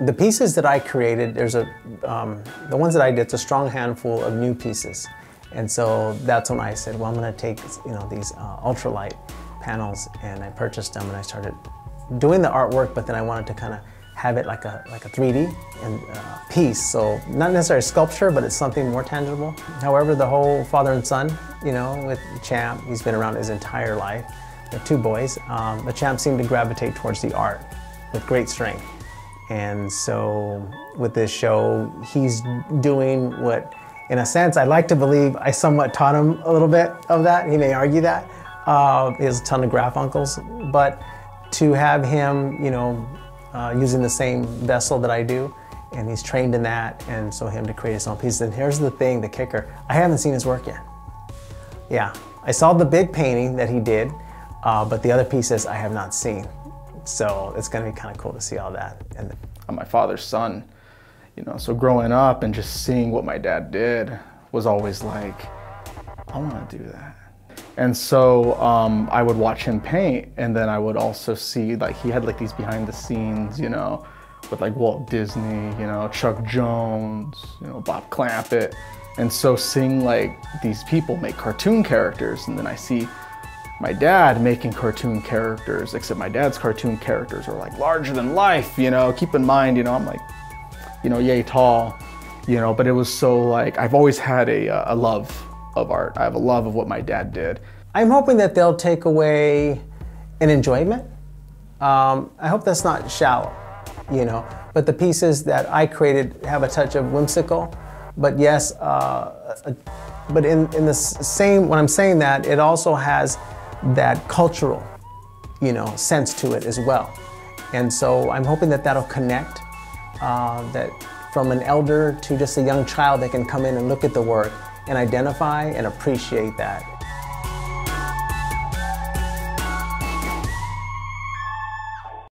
The pieces that I created, there's a, um, the ones that I did, it's a strong handful of new pieces. And so that's when I said, well, I'm gonna take, you know, these uh, ultralight panels and I purchased them and I started doing the artwork, but then I wanted to kind of have it like a, like a 3D and, uh, piece. So not necessarily sculpture, but it's something more tangible. However, the whole father and son, you know, with Champ, he's been around his entire life. Have two boys. Um, the Champ seemed to gravitate towards the art with great strength. And so with this show, he's doing what, in a sense, I'd like to believe I somewhat taught him a little bit of that. He may argue that. Uh, he has a ton of graph uncles, but to have him, you know, uh, using the same vessel that I do, and he's trained in that, and so him to create his own pieces. And here's the thing, the kicker, I haven't seen his work yet. Yeah, I saw the big painting that he did, uh, but the other pieces I have not seen. So it's gonna be kind of cool to see all that. And I'm my father's son, you know, so growing up and just seeing what my dad did was always like, I wanna do that. And so um, I would watch him paint and then I would also see like he had like these behind the scenes, you know, with like Walt Disney, you know, Chuck Jones, you know, Bob Clampett. And so seeing like these people make cartoon characters and then I see my dad making cartoon characters, except my dad's cartoon characters are like larger than life, you know, keep in mind, you know, I'm like, you know, yay tall, you know, but it was so like, I've always had a, a love of art. I have a love of what my dad did. I'm hoping that they'll take away an enjoyment. Um, I hope that's not shallow, you know, but the pieces that I created have a touch of whimsical, but yes, uh, but in, in the same, when I'm saying that, it also has that cultural, you know, sense to it as well. And so I'm hoping that that'll connect, uh, that from an elder to just a young child that can come in and look at the work and identify and appreciate that.